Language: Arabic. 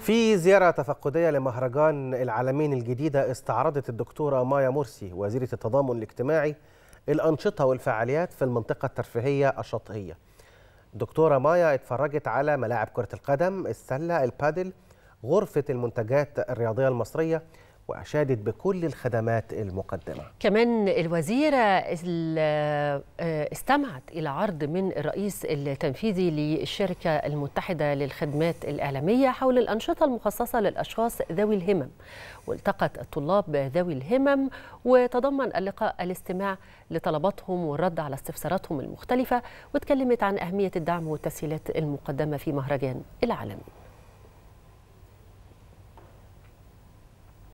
في زيارة تفقدية لمهرجان العالمين الجديدة استعرضت الدكتورة مايا مرسي وزيرة التضامن الاجتماعي الأنشطة والفعاليات في المنطقة الترفيهية الشاطئية. الدكتورة مايا اتفرجت على ملاعب كرة القدم السلة البادل غرفة المنتجات الرياضية المصرية وأشادت بكل الخدمات المقدمة. كمان الوزيرة استمعت إلى عرض من الرئيس التنفيذي للشركة المتحدة للخدمات الإعلامية حول الأنشطة المخصصة للأشخاص ذوي الهمم. والتقت الطلاب ذوي الهمم وتضمن اللقاء الاستماع لطلباتهم والرد على استفساراتهم المختلفة واتكلمت عن أهمية الدعم والتسهيلات المقدمة في مهرجان العالمي